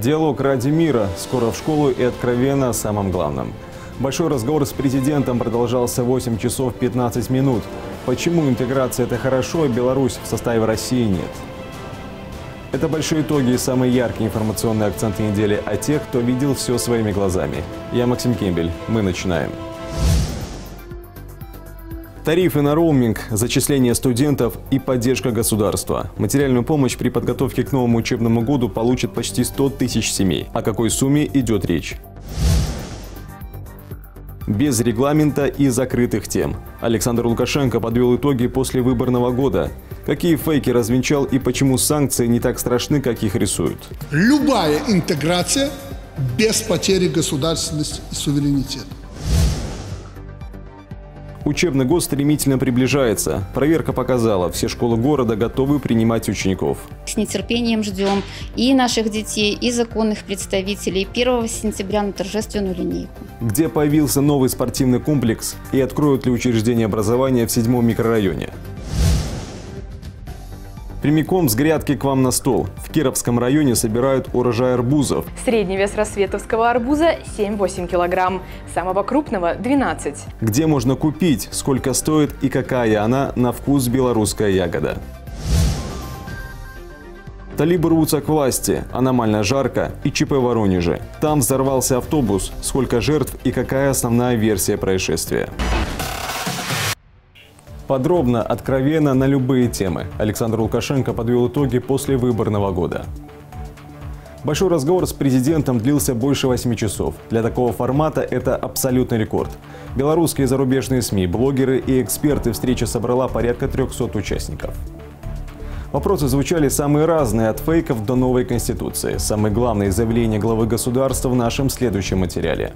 Диалог ради мира. Скоро в школу и откровенно о самом главном. Большой разговор с президентом продолжался 8 часов 15 минут. Почему интеграция это хорошо, а Беларусь в составе России нет? Это большие итоги и самые яркие информационные акценты недели о тех, кто видел все своими глазами. Я Максим Кембель. Мы начинаем. Тарифы на роуминг, зачисление студентов и поддержка государства. Материальную помощь при подготовке к новому учебному году получат почти 100 тысяч семей. О какой сумме идет речь? Без регламента и закрытых тем. Александр Лукашенко подвел итоги после выборного года. Какие фейки развенчал и почему санкции не так страшны, как их рисуют? Любая интеграция без потери государственности и суверенитета. Учебный год стремительно приближается. Проверка показала, все школы города готовы принимать учеников. С нетерпением ждем и наших детей, и законных представителей 1 сентября на торжественную линейку. Где появился новый спортивный комплекс и откроют ли учреждения образования в седьмом микрорайоне? Прямиком с грядки к вам на стол. В Кировском районе собирают урожай арбузов. Средний вес рассветовского арбуза 7-8 килограмм, самого крупного 12. Где можно купить, сколько стоит и какая она на вкус белорусская ягода. Талибы рвутся к власти, аномально жарко и ЧП в Воронеже. Там взорвался автобус, сколько жертв и какая основная версия происшествия. Подробно, откровенно на любые темы. Александр Лукашенко подвел итоги после выборного года. Большой разговор с президентом длился больше 8 часов. Для такого формата это абсолютный рекорд. Белорусские зарубежные СМИ, блогеры и эксперты встреча собрала порядка 300 участников. Вопросы звучали самые разные, от фейков до новой конституции. Самые главные заявления главы государства в нашем следующем материале.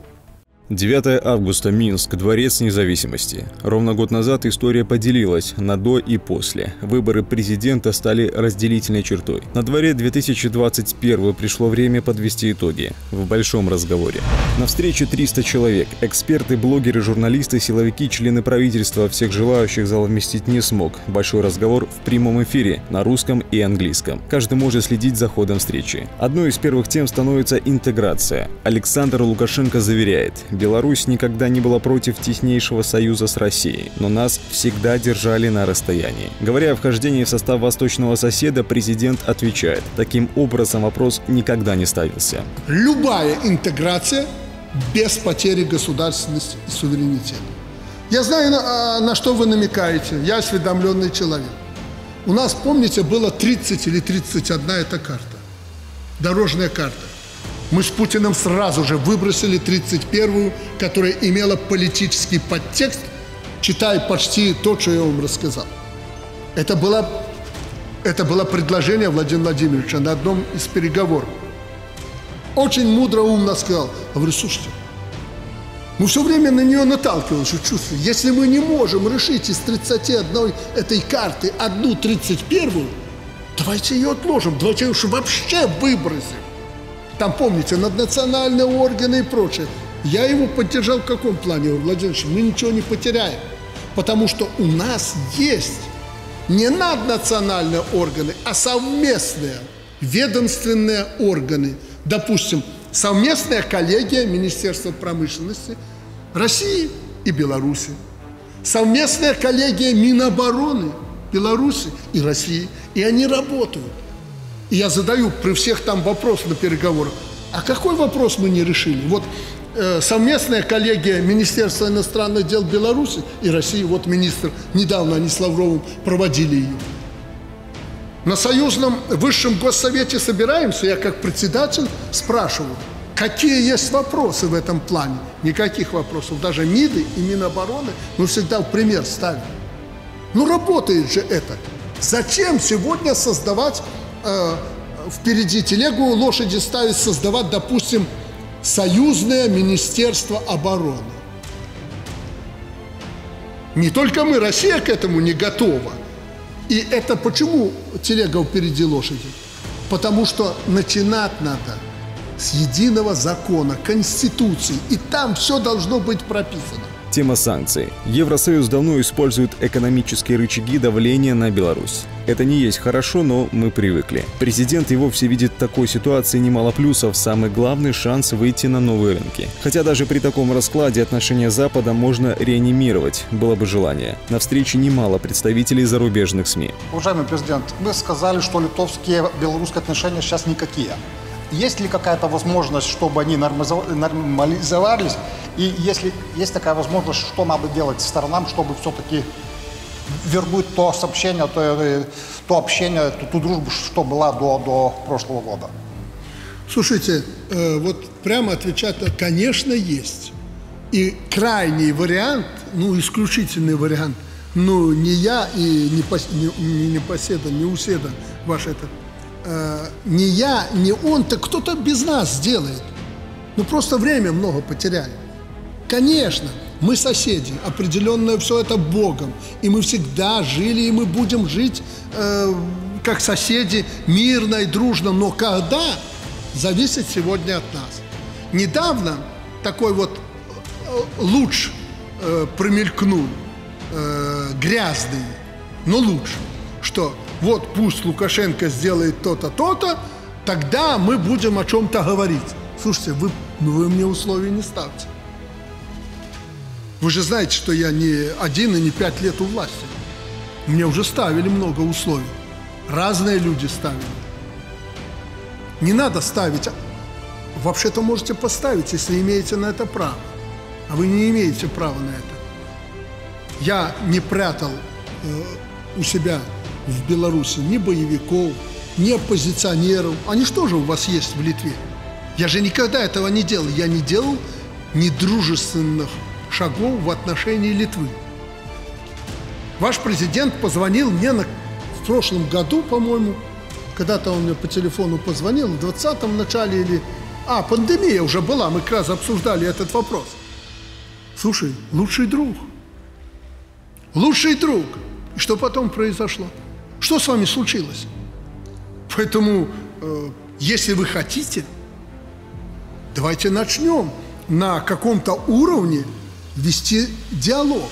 9 августа, Минск, Дворец независимости. Ровно год назад история поделилась на «до» и «после». Выборы президента стали разделительной чертой. На дворе 2021 пришло время подвести итоги. В большом разговоре. На встрече 300 человек. Эксперты, блогеры, журналисты, силовики, члены правительства. Всех желающих зал вместить не смог. Большой разговор в прямом эфире на русском и английском. Каждый может следить за ходом встречи. Одной из первых тем становится интеграция. Александр Лукашенко заверяет – Беларусь никогда не была против теснейшего союза с Россией, но нас всегда держали на расстоянии. Говоря о вхождении в состав восточного соседа, президент отвечает, таким образом вопрос никогда не ставился. Любая интеграция без потери государственности и суверенитета. Я знаю, на, а, на что вы намекаете. Я осведомленный человек. У нас, помните, было 30 или 31 эта карта. Дорожная карта. Мы с Путиным сразу же выбросили 31-ю, которая имела политический подтекст, читая почти то, что я вам рассказал. Это было, это было предложение Владимира Владимировича на одном из переговоров. Очень мудро, умно сказал. Я говорю, слушайте, мы все время на нее наталкивались, чувство. Если мы не можем решить из 31 этой карты одну 31-ю, давайте ее отложим, давайте ее вообще выбросим. Там, помните, наднациональные органы и прочее. Я его поддержал в каком плане, Владимир Мы ничего не потеряем. Потому что у нас есть не наднациональные органы, а совместные ведомственные органы. Допустим, совместная коллегия Министерства промышленности России и Беларуси. Совместная коллегия Минобороны Беларуси и России. И они работают. И я задаю при всех там вопрос на переговорах. А какой вопрос мы не решили? Вот э, совместная коллегия Министерства иностранных дел Беларуси и России, вот министр, недавно они с Лавровым проводили ее. На союзном высшем госсовете собираемся, я как председатель спрашиваю, какие есть вопросы в этом плане? Никаких вопросов. Даже МИДы и Минобороны мы всегда в пример ставим. Ну работает же это. Зачем сегодня создавать э, впереди телегу лошади ставить, создавать, допустим, союзное министерство обороны. Не только мы, Россия к этому не готова. И это почему телега впереди лошади? Потому что начинать надо с единого закона, конституции. И там все должно быть прописано. Тема санкций. Евросоюз давно использует экономические рычаги давления на Беларусь. Это не есть хорошо, но мы привыкли. Президент и вовсе видит в такой ситуации немало плюсов, самый главный шанс выйти на новые рынки. Хотя даже при таком раскладе отношения Запада можно реанимировать, было бы желание. На встрече немало представителей зарубежных СМИ. Уважаемый президент, вы сказали, что литовские белорусские отношения сейчас никакие. Есть ли какая-то возможность, чтобы они нормализовались? И если есть такая возможность, что надо делать сторонам, чтобы все-таки вернуть то сообщение, то, э, то общение, ту, ту дружбу, что была до, до прошлого года? Слушайте, э, вот прямо отвечать, конечно, есть. И крайний вариант, ну, исключительный вариант, ну, не я и не, пос, не, не, не поседа, не уседа ваш этот, э, не я, не он, то кто-то без нас сделает. Ну, просто время много потеряем. Конечно, мы соседи, определенное все это Богом. И мы всегда жили, и мы будем жить э, как соседи мирно и дружно. Но когда, зависит сегодня от нас. Недавно такой вот э, луч э, промелькнул, э, грязный, но луч, что вот пусть Лукашенко сделает то-то, то-то, тогда мы будем о чем-то говорить. Слушайте, вы, ну вы мне условий не ставьте. Вы же знаете, что я не один и не пять лет у власти. Мне уже ставили много условий. Разные люди ставили. Не надо ставить. Вообще-то можете поставить, если имеете на это право. А вы не имеете права на это. Я не прятал э, у себя в Беларуси ни боевиков, ни оппозиционеров. Они что же у вас есть в Литве? Я же никогда этого не делал. Я не делал недружественных шагов в отношении Литвы. Ваш президент позвонил мне на, в прошлом году, по-моему, когда-то он мне по телефону позвонил, в 20-м начале или... А, пандемия уже была, мы как раз обсуждали этот вопрос. Слушай, лучший друг. Лучший друг. И что потом произошло? Что с вами случилось? Поэтому, э, если вы хотите, давайте начнем на каком-то уровне вести диалог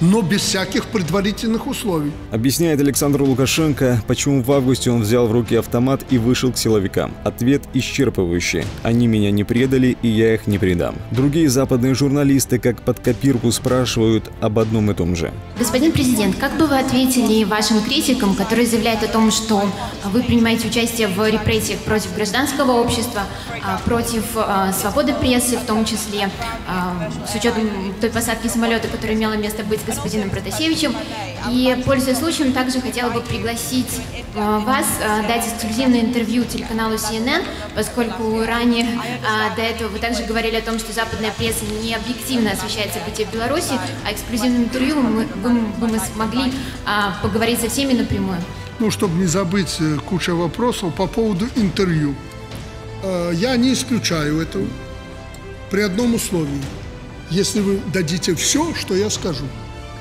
но без всяких предварительных условий. Объясняет Александр Лукашенко, почему в августе он взял в руки автомат и вышел к силовикам. Ответ исчерпывающий. Они меня не предали, и я их не предам. Другие западные журналисты, как под копирку, спрашивают об одном и том же. Господин президент, как бы вы ответили вашим критикам, которые заявляют о том, что вы принимаете участие в репрессиях против гражданского общества, а, против а, свободы прессы в том числе, а, с учетом той посадки самолета, которая имела место быть господином Протасевичем. И, пользуясь случаем, также хотела бы пригласить э, вас э, дать эксклюзивное интервью телеканалу CNN, поскольку ранее э, до этого вы также говорили о том, что западная пресса не объективно освещает события в Беларуси, а эксклюзивным интервью мы, бы, бы мы смогли поговорить со всеми напрямую. Ну, чтобы не забыть куча вопросов по поводу интервью. Я не исключаю этого при одном условии. Если вы дадите все, что я скажу –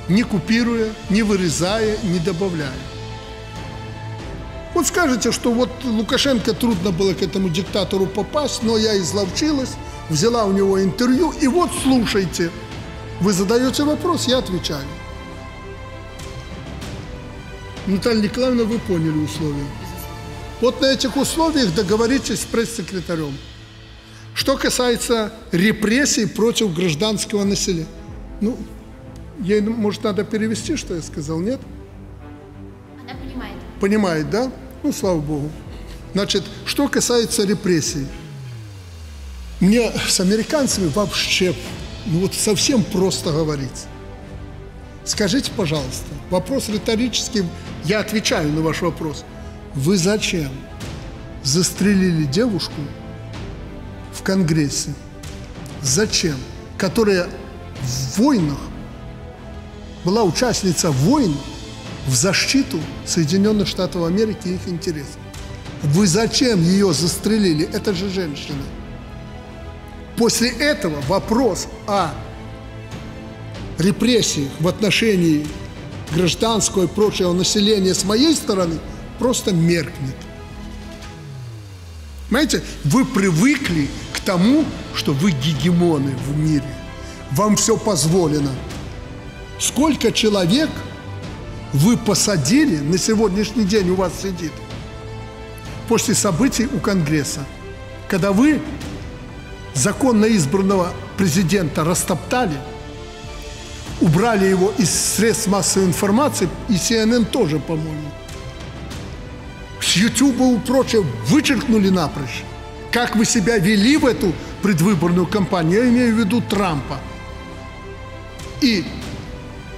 не купируя, не вырезая, не добавляя. Вот скажете, что вот Лукашенко трудно было к этому диктатору попасть, но я изловчилась, взяла у него интервью, и вот слушайте. Вы задаете вопрос, я отвечаю. Наталья Николаевна, вы поняли условия. Вот на этих условиях договоритесь с пресс-секретарем. Что касается репрессий против гражданского населения. Ну, Ей, может, надо перевести, что я сказал, нет? Она понимает. Понимает, да? Ну, слава Богу. Значит, что касается репрессий. Мне с американцами вообще, ну вот совсем просто говорить. Скажите, пожалуйста, вопрос риторический, я отвечаю на ваш вопрос. Вы зачем застрелили девушку в Конгрессе? Зачем? Которая в войнах была участница войн в защиту Соединенных Штатов Америки и их интересов. Вы зачем ее застрелили? Это же женщина. После этого вопрос о репрессиях в отношении гражданского и прочего населения с моей стороны просто меркнет. Понимаете, вы привыкли к тому, что вы гегемоны в мире. вам все позволено. Сколько человек вы посадили, на сегодняшний день у вас сидит, после событий у Конгресса, когда вы законно избранного президента растоптали, убрали его из средств массовой информации, и CNN тоже, по-моему, с YouTube и прочее вычеркнули напрочь. Как вы себя вели в эту предвыборную кампанию, я имею в виду Трампа. И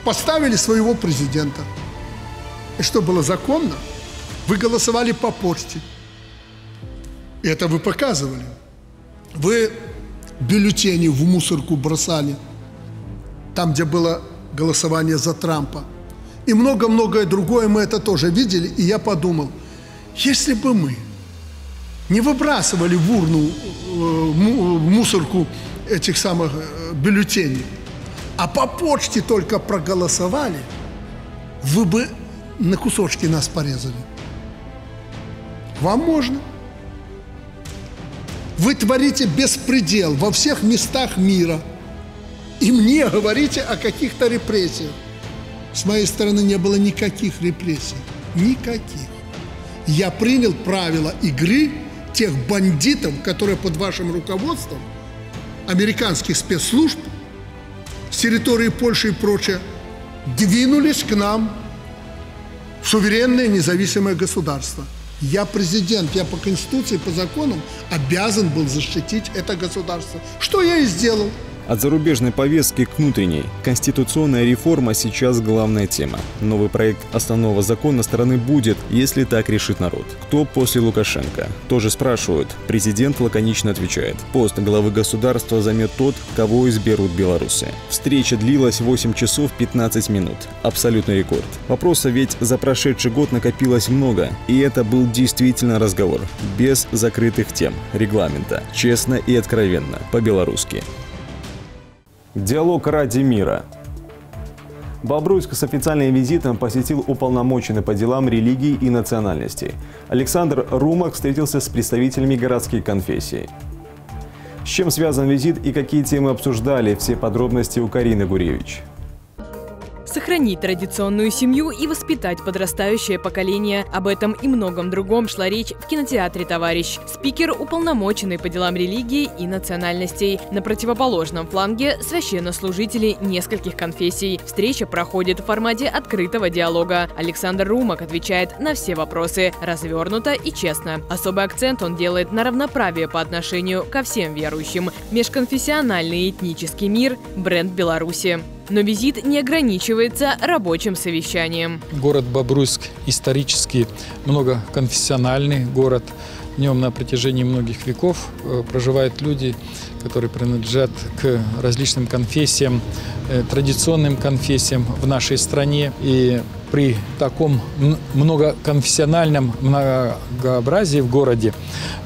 поставили своего президента. И что было законно? Вы голосовали по почте. И это вы показывали. Вы бюллетени в мусорку бросали, там, где было голосование за Трампа. И много-многое другое мы это тоже видели. И я подумал, если бы мы не выбрасывали в урну, э, в мусорку этих самых э, бюллетеней, а по почте только проголосовали, вы бы на кусочки нас порезали. Вам можно. Вы творите беспредел во всех местах мира. И мне говорите о каких-то репрессиях. С моей стороны не было никаких репрессий. Никаких. Я принял правила игры тех бандитов, которые под вашим руководством, американских спецслужб, территории Польши и прочее, двинулись к нам в суверенное независимое государство – я президент, я по Конституции, по законам обязан был защитить это государство. Что я и сделал. От зарубежной повестки к внутренней. Конституционная реформа сейчас главная тема. Новый проект основного закона страны будет, если так решит народ. Кто после Лукашенко? Тоже спрашивают. Президент лаконично отвечает. Пост главы государства займет тот, кого изберут белорусы. Встреча длилась 8 часов 15 минут. Абсолютный рекорд. Вопросов ведь за прошедший год накопилось много. И это был действительно разговор. Без закрытых тем, регламента. Честно и откровенно. По-белорусски. Диалог ради мира. Бобруйск с официальным визитом посетил уполномоченный по делам религии и национальностей. Александр Румак встретился с представителями городских конфессий. С чем связан визит и какие темы обсуждали, все подробности у Карины Гуревич сохранить традиционную семью и воспитать подрастающее поколение. Об этом и многом другом шла речь в кинотеатре «Товарищ». Спикер уполномоченный по делам религии и национальностей. На противоположном фланге священнослужители нескольких конфессий. Встреча проходит в формате открытого диалога. Александр Румак отвечает на все вопросы, развернуто и честно. Особый акцент он делает на равноправие по отношению ко всем верующим. Межконфессиональный этнический мир – бренд Беларуси. Но визит не ограничивается рабочим совещанием. Город Бобруйск исторически многоконфессиональный город. В нем на протяжении многих веков э, проживают люди, которые принадлежат к различным конфессиям, э, традиционным конфессиям в нашей стране. И при таком многоконфессиональном многообразии в городе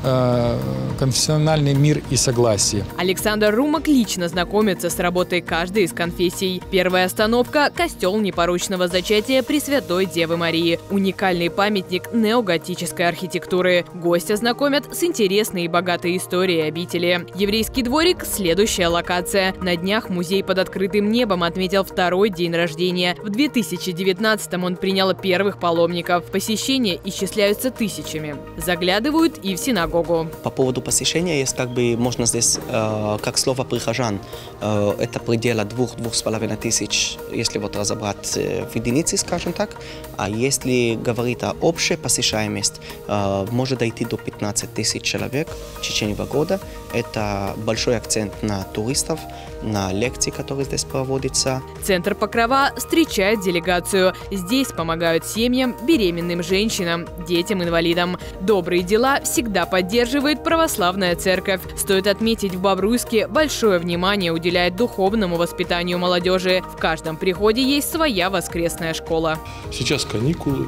э, конфессиональный мир и согласие. Александр Румак лично знакомится с работой каждой из конфессий. Первая остановка – костел непорочного зачатия Пресвятой Девы Марии. Уникальный памятник неоготической архитектуры. Гостя знакомят с интересной и богатой историей обители. Еврейский дворик – следующая локация. На днях музей под открытым небом отметил второй день рождения. В 2019 этом он принял первых паломников. Посещения исчисляются тысячами. Заглядывают и в синагогу. По поводу посещения есть как бы, можно здесь, э, как слово прихожан, э, это предела двух-двух с половиной тысяч, если вот разобрать э, в единицы, скажем так. А если говорить о общей посещаемости, э, может дойти до 15 тысяч человек в течение года. Это большой акцент на туристов, на лекции, которые здесь проводятся. Центр Покрова встречает делегацию. Здесь помогают семьям, беременным женщинам, детям-инвалидам. Добрые дела всегда поддерживает православная церковь. Стоит отметить, в Бобруйске большое внимание уделяет духовному воспитанию молодежи. В каждом приходе есть своя воскресная школа. Сейчас каникулы,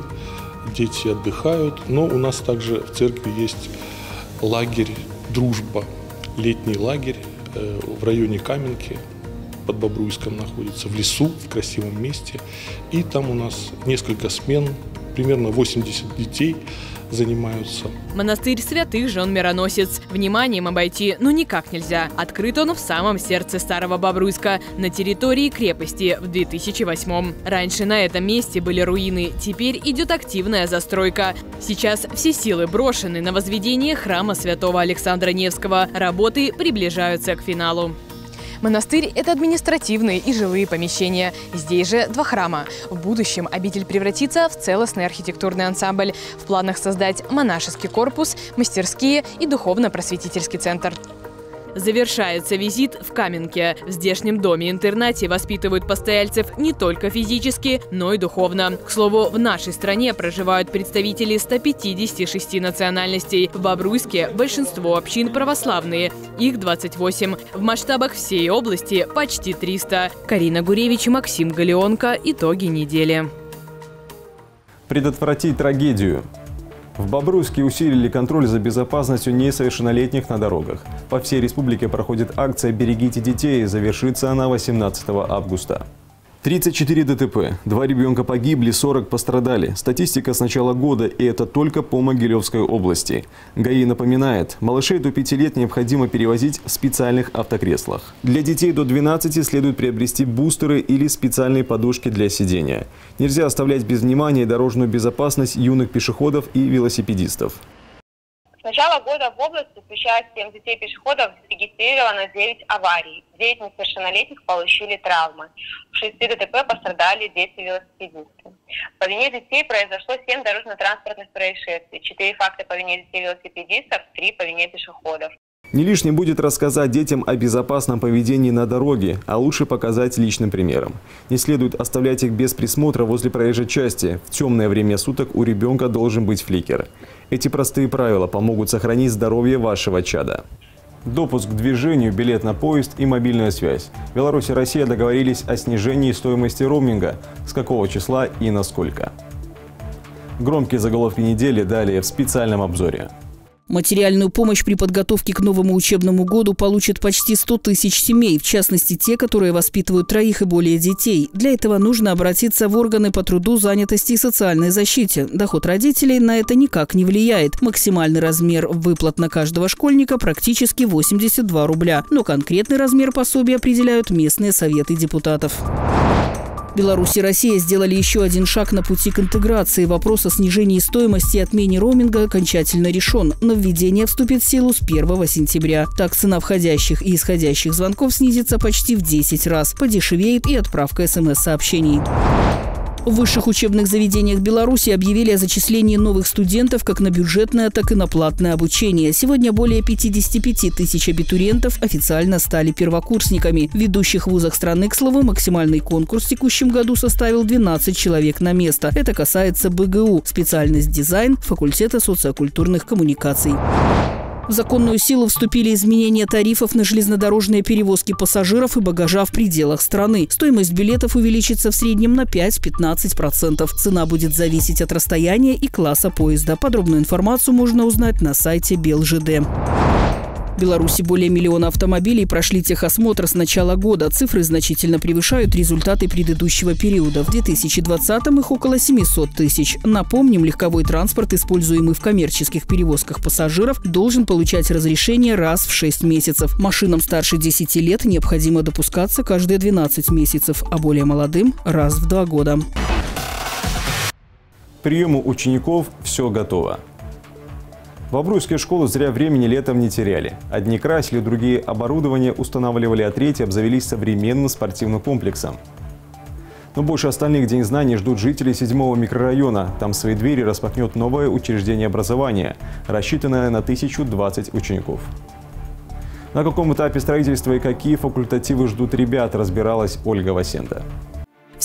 дети отдыхают, но у нас также в церкви есть лагерь «Дружба», летний лагерь в районе Каменки, под Бобруйском находится, в лесу, в красивом месте. И там у нас несколько смен, примерно 80 детей занимаются. Монастырь святых жен Мироносец. Вниманием обойти ну никак нельзя. Открыт он в самом сердце Старого Бобруйска, на территории крепости в 2008 Раньше на этом месте были руины, теперь идет активная застройка. Сейчас все силы брошены на возведение храма святого Александра Невского. Работы приближаются к финалу. Монастырь – это административные и жилые помещения. Здесь же два храма. В будущем обитель превратится в целостный архитектурный ансамбль. В планах создать монашеский корпус, мастерские и духовно-просветительский центр. Завершается визит в Каменке. В здешнем доме-интернате воспитывают постояльцев не только физически, но и духовно. К слову, в нашей стране проживают представители 156 национальностей. В Бобруйске большинство общин православные. Их 28. В масштабах всей области почти 300. Карина Гуревич Максим Галеонко. Итоги недели. Предотвратить трагедию. В Бобруйске усилили контроль за безопасностью несовершеннолетних на дорогах. По всей республике проходит акция «Берегите детей». Завершится она 18 августа. 34 ДТП. Два ребенка погибли, 40 пострадали. Статистика с начала года, и это только по Могилевской области. ГАИ напоминает, малышей до 5 лет необходимо перевозить в специальных автокреслах. Для детей до 12 следует приобрести бустеры или специальные подушки для сидения. Нельзя оставлять без внимания дорожную безопасность юных пешеходов и велосипедистов. Начала года в области с участием детей-пешеходов зарегистрировано 9 аварий. 9 несовершеннолетних получили травмы. В 6 ДТП пострадали дети-велосипедисты. По вине детей произошло 7 дорожно-транспортных происшествий. 4 факта по вине детей-велосипедистов, 3 по вине пешеходов. Не лишним будет рассказать детям о безопасном поведении на дороге, а лучше показать личным примером. Не следует оставлять их без присмотра возле проезжей части. В темное время суток у ребенка должен быть фликер. Эти простые правила помогут сохранить здоровье вашего чада. Допуск к движению, билет на поезд и мобильная связь. Беларусь и Россия договорились о снижении стоимости роуминга. С какого числа и насколько. Громкие заголовки недели далее в специальном обзоре. Материальную помощь при подготовке к новому учебному году получат почти 100 тысяч семей, в частности те, которые воспитывают троих и более детей. Для этого нужно обратиться в органы по труду, занятости и социальной защите. Доход родителей на это никак не влияет. Максимальный размер выплат на каждого школьника практически 82 рубля. Но конкретный размер пособия определяют местные советы депутатов. Беларусь и Россия сделали еще один шаг на пути к интеграции. Вопрос о снижении стоимости и отмене роуминга окончательно решен. Нововведение вступит в силу с 1 сентября. Так цена входящих и исходящих звонков снизится почти в 10 раз. Подешевеет и отправка смс-сообщений. В высших учебных заведениях Беларуси объявили о зачислении новых студентов как на бюджетное, так и на платное обучение. Сегодня более 55 тысяч абитуриентов официально стали первокурсниками. В ведущих вузах страны, к слову, максимальный конкурс в текущем году составил 12 человек на место. Это касается БГУ, специальность дизайн, факультета социокультурных коммуникаций. В законную силу вступили изменения тарифов на железнодорожные перевозки пассажиров и багажа в пределах страны. Стоимость билетов увеличится в среднем на 5-15%. Цена будет зависеть от расстояния и класса поезда. Подробную информацию можно узнать на сайте БелЖД. В Беларуси более миллиона автомобилей прошли техосмотр с начала года. Цифры значительно превышают результаты предыдущего периода. В 2020-м их около 700 тысяч. Напомним, легковой транспорт, используемый в коммерческих перевозках пассажиров, должен получать разрешение раз в 6 месяцев. Машинам старше 10 лет необходимо допускаться каждые 12 месяцев, а более молодым – раз в 2 года. Приему учеников все готово. Бобруйские школы зря времени летом не теряли. Одни красили, другие оборудование устанавливали, а третьи обзавелись современным спортивным комплексом. Но больше остальных День знаний ждут жители седьмого микрорайона. Там свои двери распахнет новое учреждение образования, рассчитанное на 1020 учеников. На каком этапе строительства и какие факультативы ждут ребят, разбиралась Ольга Васенда.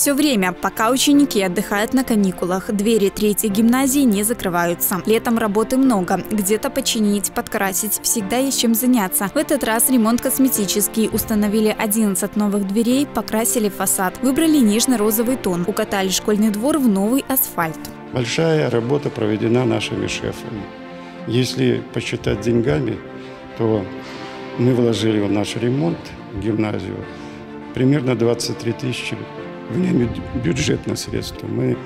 Все время, пока ученики отдыхают на каникулах, двери третьей гимназии не закрываются. Летом работы много. Где-то починить, подкрасить. Всегда есть чем заняться. В этот раз ремонт косметический. Установили 11 новых дверей, покрасили фасад. Выбрали нежно-розовый тон. Укатали школьный двор в новый асфальт. Большая работа проведена нашими шефами. Если посчитать деньгами, то мы вложили в наш ремонт, гимназию, примерно 23 тысячи в нем бюджетное средство. Мы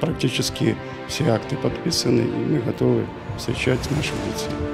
практически все акты подписаны, и мы готовы встречать наших детей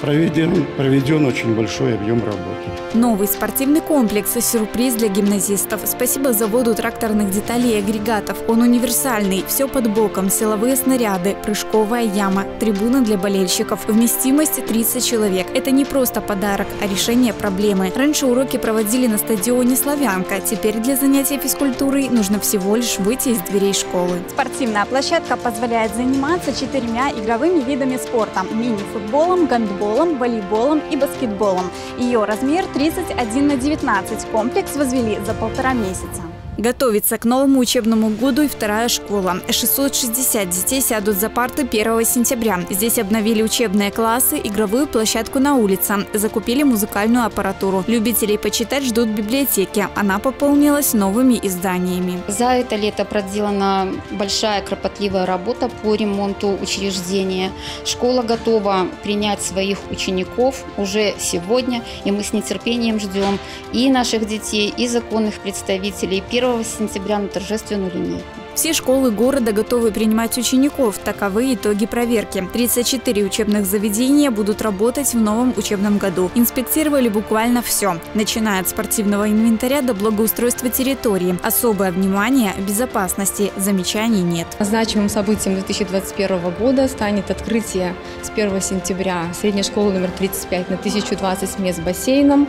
проведен, проведен очень большой объем работы. Новый спортивный комплекс – сюрприз для гимназистов. Спасибо заводу тракторных деталей и агрегатов. Он универсальный, все под боком, силовые снаряды, прыжковая яма, трибуны для болельщиков. Вместимость 30 человек. Это не просто подарок, а решение проблемы. Раньше уроки проводили на стадионе «Славянка». Теперь для занятия физкультурой нужно всего лишь выйти из дверей школы. Спортивная площадка позволяет заниматься четырьмя игровыми видами спорта – мини-футболом, гандболом, футболом, волейболом и баскетболом. Ее размер 31 на 19. Комплекс возвели за полтора месяца. Готовится к новому учебному году и вторая школа. 660 детей сядут за парты 1 сентября. Здесь обновили учебные классы, игровую площадку на улице. Закупили музыкальную аппаратуру. Любителей почитать ждут библиотеки. Она пополнилась новыми изданиями. За это лето проделана большая кропотливая работа по ремонту учреждения. Школа готова принять своих учеников уже сегодня, и мы с нетерпением ждем и наших детей, и законных представителей 1 1 сентября на торжественную линейку. Все школы города готовы принимать учеников. Таковы итоги проверки. 34 учебных заведения будут работать в новом учебном году. Инспектировали буквально все, начиная от спортивного инвентаря до благоустройства территории. Особое внимание – безопасности. Замечаний нет. Значимым событием 2021 года станет открытие с 1 сентября средней школы номер 35 на 1020 мест с бассейном.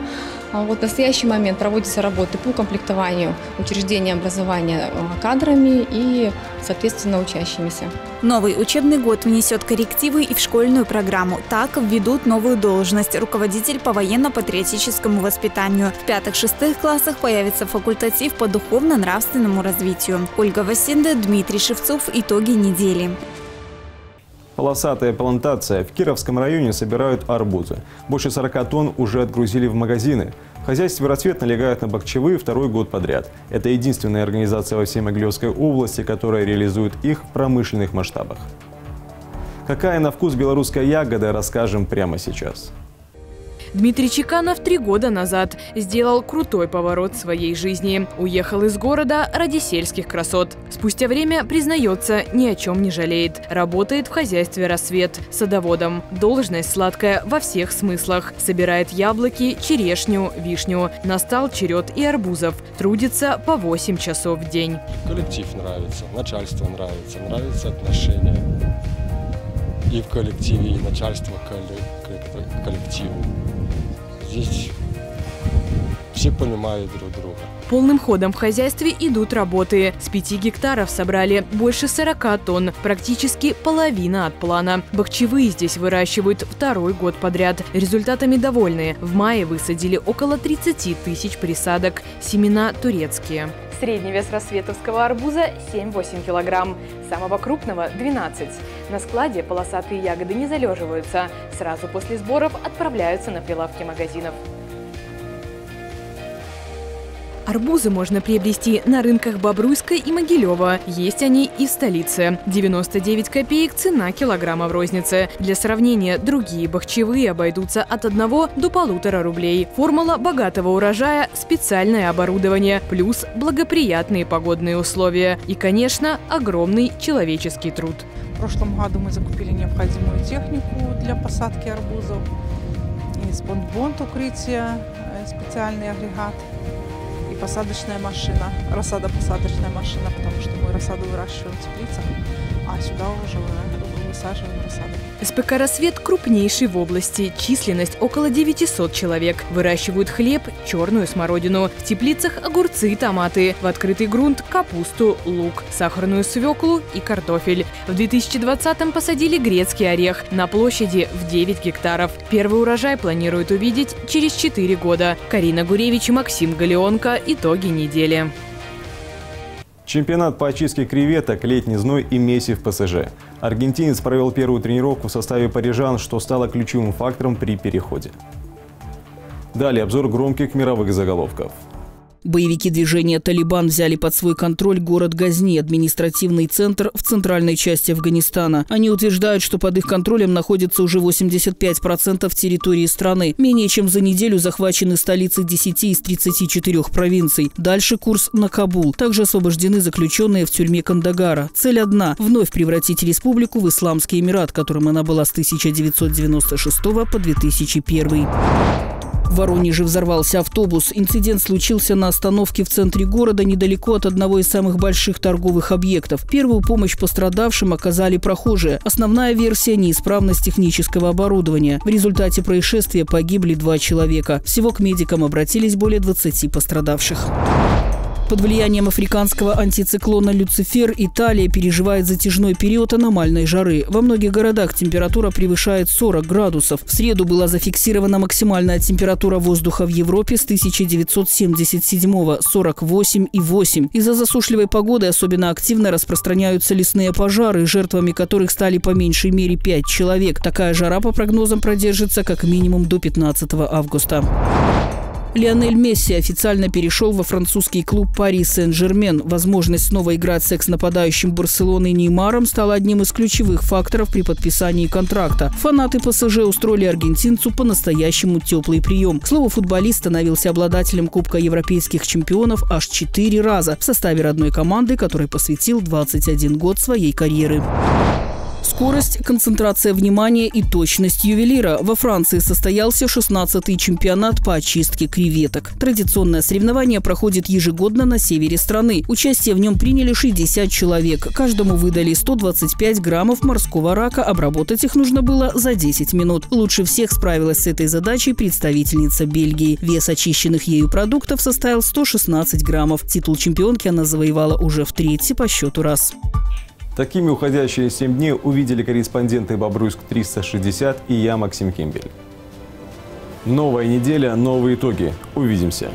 А вот в настоящий момент проводятся работы по комплектованию учреждения образования э, кадрами и, соответственно, учащимися. Новый учебный год внесет коррективы и в школьную программу. Так введут новую должность – руководитель по военно-патриотическому воспитанию. В пятых-шестых классах появится факультатив по духовно-нравственному развитию. Ольга Васинда, Дмитрий Шевцов. Итоги недели. Полосатая плантация. В Кировском районе собирают арбузы. Больше 40 тонн уже отгрузили в магазины. В «Рассвет» налегают на бахчевые второй год подряд. Это единственная организация во всей Могилевской области, которая реализует их в промышленных масштабах. Какая на вкус белорусская ягода, расскажем прямо сейчас. Дмитрий Чеканов три года назад сделал крутой поворот своей жизни. Уехал из города ради сельских красот. Спустя время, признается, ни о чем не жалеет. Работает в хозяйстве «Рассвет» садоводом. Должность сладкая во всех смыслах. Собирает яблоки, черешню, вишню. Настал черед и арбузов. Трудится по 8 часов в день. Коллектив нравится, начальство нравится, нравятся отношения. И в коллективе, и начальство коллективу. Здесь все понимают друг друга. Полным ходом в хозяйстве идут работы. С 5 гектаров собрали больше 40 тонн, практически половина от плана. Бахчевые здесь выращивают второй год подряд. Результатами довольны. В мае высадили около 30 тысяч присадок. Семена турецкие. Средний вес рассветовского арбуза 7-8 килограмм, самого крупного – 12. На складе полосатые ягоды не залеживаются. Сразу после сборов отправляются на прилавки магазинов. Арбузы можно приобрести на рынках Бобруйска и Могилева. Есть они и в столице. 99 копеек цена килограмма в рознице. Для сравнения, другие бахчевые обойдутся от 1 до полутора рублей. Формула богатого урожая – специальное оборудование, плюс благоприятные погодные условия. И, конечно, огромный человеческий труд. В прошлом году мы закупили необходимую технику для посадки арбузов. И спонбонд укрытия, э, специальный агрегат – посадочная машина, рассадопосадочная машина, потому что мы рассаду выращиваем в теплицах, а сюда уже высаживаем рассаду. СПК «Рассвет» крупнейший в области. Численность около 900 человек. Выращивают хлеб, черную смородину. В теплицах огурцы и томаты. В открытый грунт – капусту, лук, сахарную свеклу и картофель. В 2020-м посадили грецкий орех на площади в 9 гектаров. Первый урожай планируют увидеть через 4 года. Карина Гуревич Максим Галеонко. Итоги недели. Чемпионат по очистке креветок, летний зной и месив ПСЖ. Аргентинец провел первую тренировку в составе парижан, что стало ключевым фактором при переходе. Далее обзор громких мировых заголовков. Боевики движения «Талибан» взяли под свой контроль город Газни, административный центр в центральной части Афганистана. Они утверждают, что под их контролем находится уже 85% территории страны. Менее чем за неделю захвачены столицы 10 из 34 провинций. Дальше курс на Кабул. Также освобождены заключенные в тюрьме Кандагара. Цель одна – вновь превратить республику в Исламский Эмират, которым она была с 1996 по 2001. В Воронеже взорвался автобус. Инцидент случился на остановке в центре города, недалеко от одного из самых больших торговых объектов. Первую помощь пострадавшим оказали прохожие. Основная версия – неисправность технического оборудования. В результате происшествия погибли два человека. Всего к медикам обратились более 20 пострадавших. Под влиянием африканского антициклона «Люцифер» Италия переживает затяжной период аномальной жары. Во многих городах температура превышает 40 градусов. В среду была зафиксирована максимальная температура воздуха в Европе с 1977-го – 48,8. Из-за засушливой погоды особенно активно распространяются лесные пожары, жертвами которых стали по меньшей мере 5 человек. Такая жара, по прогнозам, продержится как минимум до 15 августа. Лионель Месси официально перешел во французский клуб Пари Сен-Жермен. Возможность снова играть с экс-нападающим Барселоны Неймаром стала одним из ключевых факторов при подписании контракта. Фанаты ПСЖ устроили аргентинцу по-настоящему теплый прием. К слову, футболист становился обладателем Кубка европейских чемпионов аж четыре раза в составе родной команды, которой посвятил 21 год своей карьеры. Скорость, концентрация внимания и точность ювелира. Во Франции состоялся 16-й чемпионат по очистке креветок. Традиционное соревнование проходит ежегодно на севере страны. Участие в нем приняли 60 человек. Каждому выдали 125 граммов морского рака. Обработать их нужно было за 10 минут. Лучше всех справилась с этой задачей представительница Бельгии. Вес очищенных ею продуктов составил 116 граммов. Титул чемпионки она завоевала уже в третий по счету раз. Такими уходящие 7 дней увидели корреспонденты «Бобруйск-360» и я, Максим Кембель. Новая неделя, новые итоги. Увидимся.